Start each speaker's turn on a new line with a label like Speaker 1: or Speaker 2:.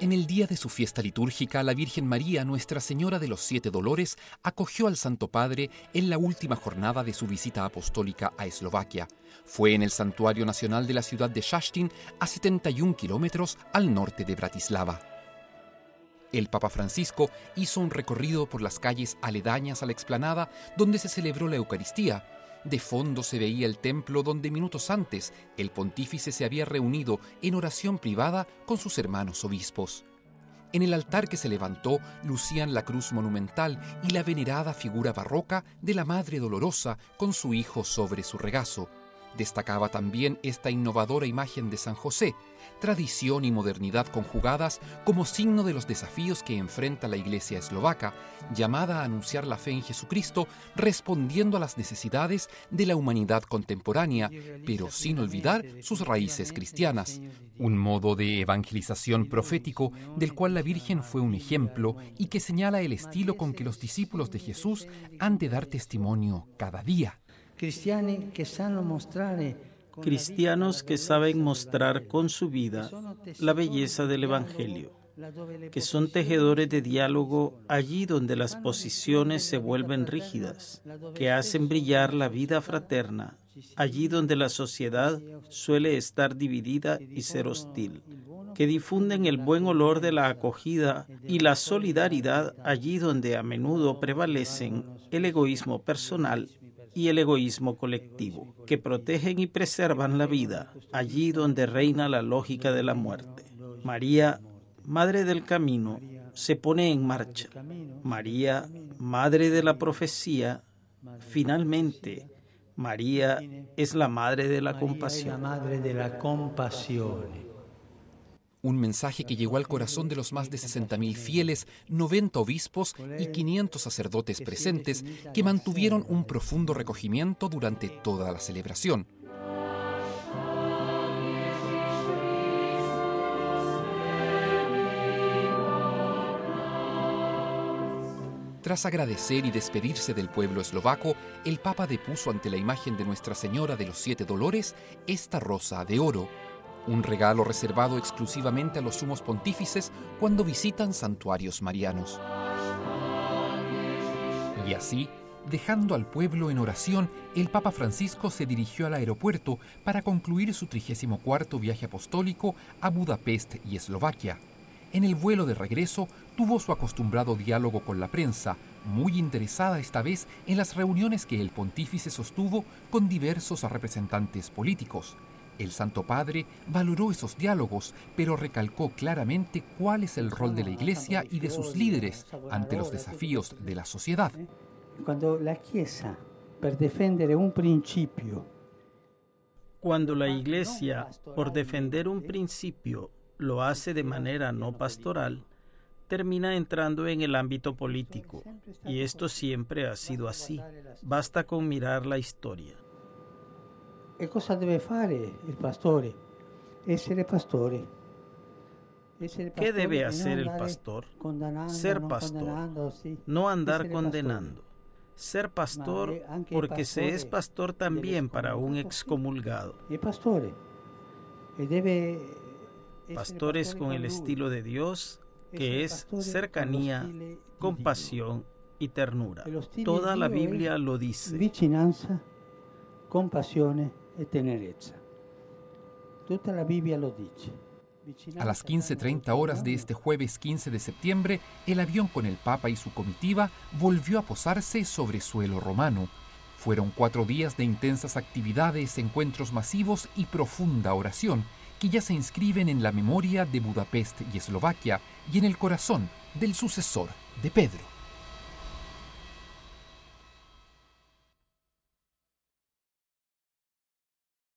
Speaker 1: En el día de su fiesta litúrgica, la Virgen María, Nuestra Señora de los Siete Dolores, acogió al Santo Padre en la última jornada de su visita apostólica a Eslovaquia. Fue en el Santuario Nacional de la ciudad de Shastin, a 71 kilómetros al norte de Bratislava. El Papa Francisco hizo un recorrido por las calles aledañas a la explanada donde se celebró la Eucaristía, de fondo se veía el templo donde minutos antes el pontífice se había reunido en oración privada con sus hermanos obispos. En el altar que se levantó lucían la cruz monumental y la venerada figura barroca de la Madre Dolorosa con su hijo sobre su regazo, Destacaba también esta innovadora imagen de San José, tradición y modernidad conjugadas como signo de los desafíos que enfrenta la Iglesia eslovaca, llamada a anunciar la fe en Jesucristo, respondiendo a las necesidades de la humanidad contemporánea, pero sin olvidar sus raíces cristianas. Un modo de evangelización profético del cual la Virgen fue un ejemplo y que señala el estilo con que los discípulos de Jesús han de dar testimonio cada día
Speaker 2: cristianos que saben mostrar con su vida la belleza del Evangelio, que son tejedores de diálogo allí donde las posiciones se vuelven rígidas, que hacen brillar la vida fraterna allí donde la sociedad suele estar dividida y ser hostil, que difunden el buen olor de la acogida y la solidaridad. allí donde a menudo prevalecen el egoísmo personal y el egoísmo colectivo, que protegen y preservan la vida allí donde reina la lógica de la muerte. María, Madre del Camino, se pone en marcha. María, Madre de la Profecía, finalmente, María es la Madre de la Compasión
Speaker 1: un mensaje que llegó al corazón de los más de 60.000 fieles, 90 obispos y 500 sacerdotes presentes que mantuvieron un profundo recogimiento durante toda la celebración. Tras agradecer y despedirse del pueblo eslovaco, el Papa depuso ante la imagen de Nuestra Señora de los Siete Dolores esta rosa de oro un regalo reservado exclusivamente a los sumos pontífices cuando visitan santuarios marianos. Y así, dejando al pueblo en oración, el Papa Francisco se dirigió al aeropuerto para concluir su 34 viaje apostólico a Budapest y Eslovaquia. En el vuelo de regreso tuvo su acostumbrado diálogo con la prensa, muy interesada esta vez en las reuniones que el pontífice sostuvo con diversos representantes políticos. El Santo Padre valoró esos diálogos, pero recalcó claramente cuál es el rol de la Iglesia y de sus líderes ante los desafíos de la sociedad.
Speaker 3: Cuando la Chiesa, per defender un principio,
Speaker 2: cuando la Iglesia, por defender un principio, lo hace de manera no pastoral, termina entrando en el ámbito político. Y esto siempre ha sido así. Basta con mirar la historia.
Speaker 3: ¿Y cosa debe fare el pastore? Essere pastore.
Speaker 2: ¿Qué debe hacer el pastor? Ser pastor, no andar condenando. Ser pastor porque se es pastor también para un excomulgado. Pastores con el estilo de Dios, que es cercanía, compasión y ternura. Toda la Biblia lo dice.
Speaker 3: Vicinanza, compasión e tenerezza. Toda la Biblia lo dice.
Speaker 1: A las 15.30 horas de este jueves 15 de septiembre, el avión con el Papa y su comitiva volvió a posarse sobre suelo romano. Fueron cuatro días de intensas actividades, encuentros masivos y profunda oración, que ya se inscriben en la memoria de Budapest y Eslovaquia y en el corazón del sucesor de Pedro.